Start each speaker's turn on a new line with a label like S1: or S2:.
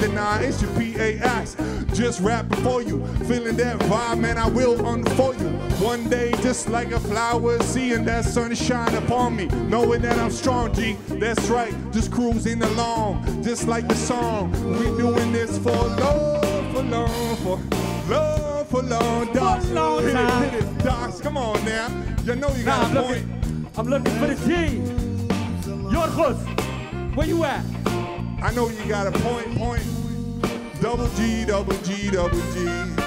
S1: deny. It's your PAX. Just rapping for you. Feeling that vibe, man, I will unfold you. One day, just like a flower, seeing that sun shine upon me. Knowing that I'm strong, G. That's right. Just cruising along. Just like the song. We doing this for love, for long, for love, for long. Dox,
S2: For long
S1: hit
S2: time.
S1: it, hit it. Dox, come on now. You know you
S2: Nah,
S1: got
S2: I'm
S1: point.
S2: looking, I'm looking for the G. Yorgos, where you at?
S1: I know you got a point, point. Double G, double G, double G.